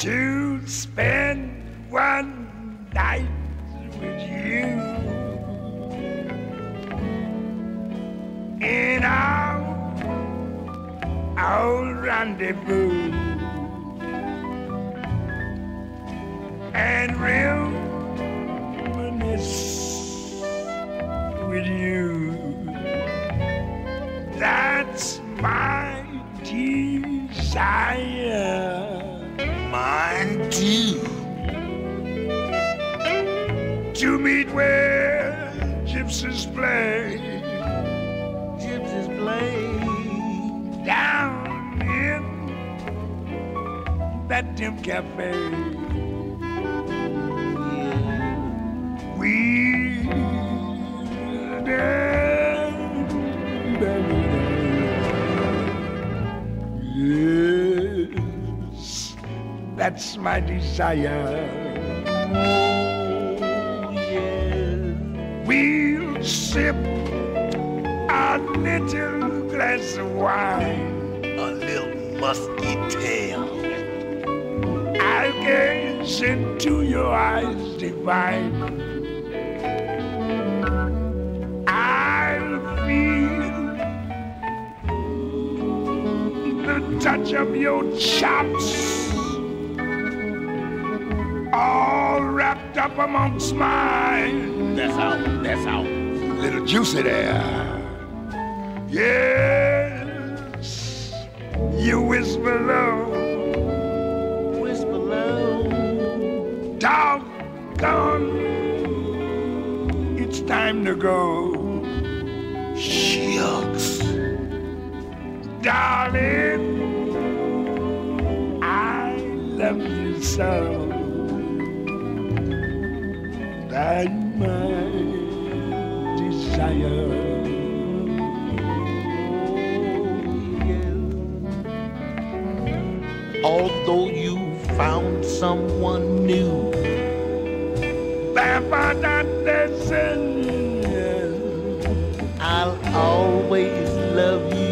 to spend one night with you in our old rendezvous and reminisce with you. That's my desire. Too. To meet where gypsies play. Gypsies play. Down in that dim cafe. We that's my desire. Oh, yes. We'll sip a little glass of wine. A little musky tail. I'll gaze into your eyes divine. I'll feel the touch of your chops, up amongst mine. That's out. That's out. Little juicy there. Yes, you whisper low. Whisper low. Doggone, it's time to go. Shucks. Darling, I love you so that my desire. Oh, yeah. Although you found someone new, I'll always love you.